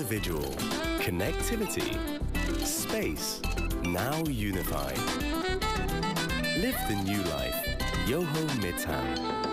individual, connectivity, space, now unified. Live the new life. Yoho Midtown.